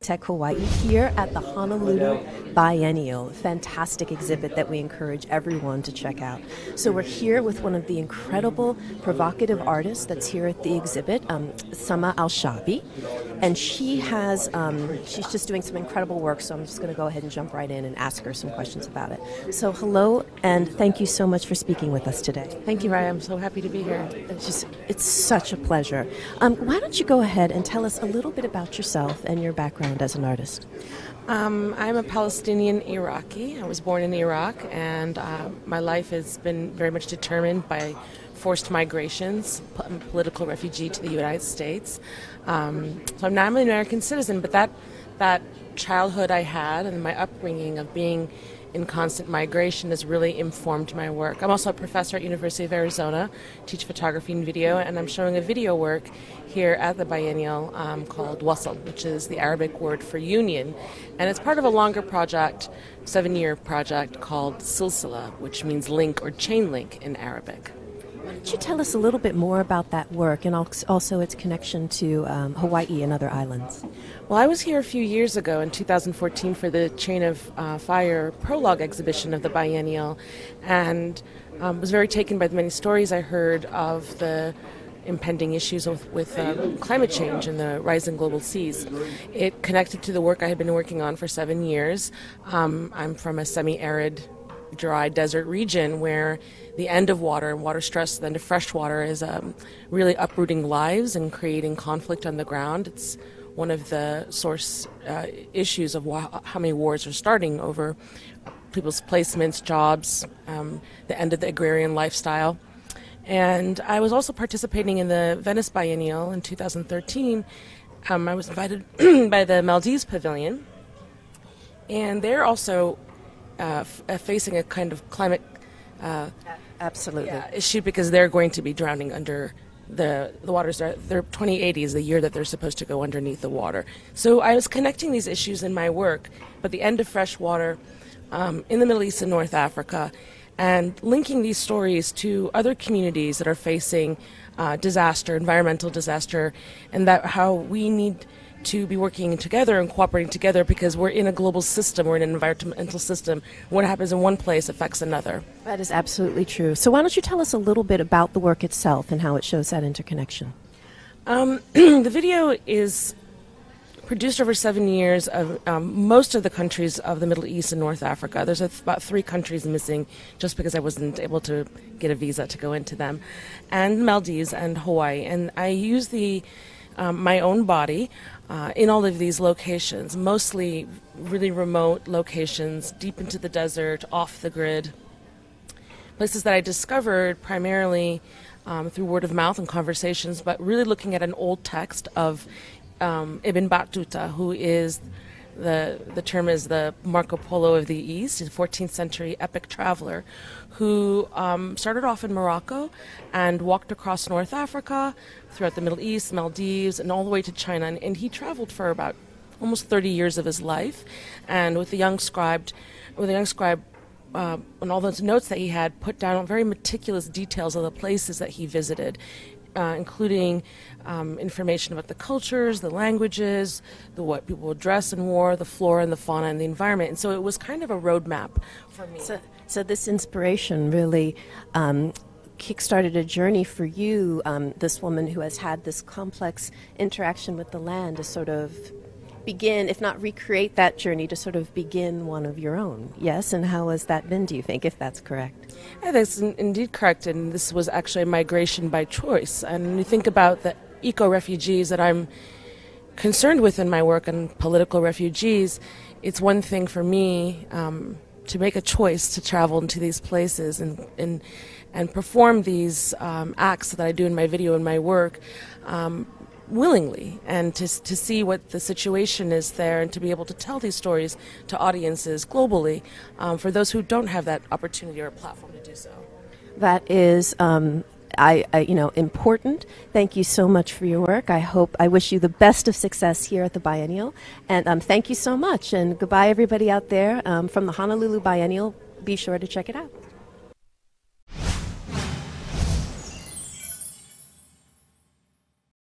Tech Hawaii here at the Honolulu Biennial. Fantastic exhibit that we encourage everyone to check out. So we're here with one of the incredible provocative artists that's here at the exhibit, um, Sama Alshaibi, and she has um, she's just doing some incredible work. So I'm just going to go ahead and jump right in and ask her some questions about it. So hello, and thank you so much for speaking with us today. Thank you, Raya. I'm so happy to be here. It's just it's such a pleasure. Um, why don't you go ahead and tell us a little bit about yourself and your background? Background as an artist? Um, I'm a Palestinian Iraqi. I was born in Iraq, and uh, my life has been very much determined by forced migrations. I'm a political refugee to the United States. Um, so I'm not an American citizen, but that that childhood I had and my upbringing of being in constant migration has really informed my work. I'm also a professor at University of Arizona, teach photography and video, and I'm showing a video work here at the biennial um, called Wasl, which is the Arabic word for union, and it's part of a longer project, seven-year project called Silsila, which means link or chain link in Arabic. Why don't you tell us a little bit more about that work and also its connection to um, Hawaii and other islands? Well, I was here a few years ago in 2014 for the Chain of uh, Fire prologue exhibition of the biennial and um, was very taken by the many stories I heard of the impending issues with, with uh, climate change and the rising global seas. It connected to the work I had been working on for seven years. Um, I'm from a semi arid dry desert region where the end of water and water stress, the end of fresh water, is um, really uprooting lives and creating conflict on the ground. It's one of the source uh, issues of how many wars are starting over people's placements, jobs, um, the end of the agrarian lifestyle. And I was also participating in the Venice Biennial in 2013. Um, I was invited by the Maldives Pavilion, and they're also uh, f- uh, facing a kind of climate uh, absolutely yeah, issue because they're going to be drowning under the the waters. Are, their 2080 is the year that they're supposed to go underneath the water. So I was connecting these issues in my work, but the end of fresh water um, in the Middle East and North Africa, and linking these stories to other communities that are facing uh, disaster, environmental disaster, and that how we need to be working together and cooperating together because we're in a global system, we're in an environmental system. What happens in one place affects another. That is absolutely true. So, why don't you tell us a little bit about the work itself and how it shows that interconnection? Um, the video is produced over seven years of um, most of the countries of the Middle East and North Africa. There's th- about three countries missing just because I wasn't able to get a visa to go into them, and Maldives and Hawaii. And I use the um, my own body uh, in all of these locations, mostly really remote locations, deep into the desert, off the grid. Places that I discovered primarily um, through word of mouth and conversations, but really looking at an old text of um, Ibn Battuta, who is the the term is the Marco Polo of the East, a 14th century epic traveler, who um, started off in Morocco and walked across North Africa, throughout the Middle East, Maldives, and all the way to China. And, and he traveled for about almost 30 years of his life, and with the young scribe, with a young scribe. Uh, and all those notes that he had put down very meticulous details of the places that he visited uh, including um, information about the cultures, the languages, the what people dress and wore, the flora and the fauna and the environment. And so it was kind of a roadmap for me. So, so this inspiration really um, kickstarted a journey for you, um, this woman who has had this complex interaction with the land, to sort of begin, if not recreate that journey, to sort of begin one of your own. Yes, and how has that been, do you think, if that's correct? Yeah, that's indeed correct, and this was actually a migration by choice. And when you think about the eco refugees that I'm concerned with in my work and political refugees, it's one thing for me um, to make a choice to travel into these places and and, and perform these um, acts that I do in my video and my work. Um, willingly and to, to see what the situation is there and to be able to tell these stories to audiences globally um, for those who don't have that opportunity or platform to do so. That is. Um, I, I, you know, important. Thank you so much for your work. I hope, I wish you the best of success here at the Biennial. And um, thank you so much. And goodbye, everybody out there um, from the Honolulu Biennial. Be sure to check it out.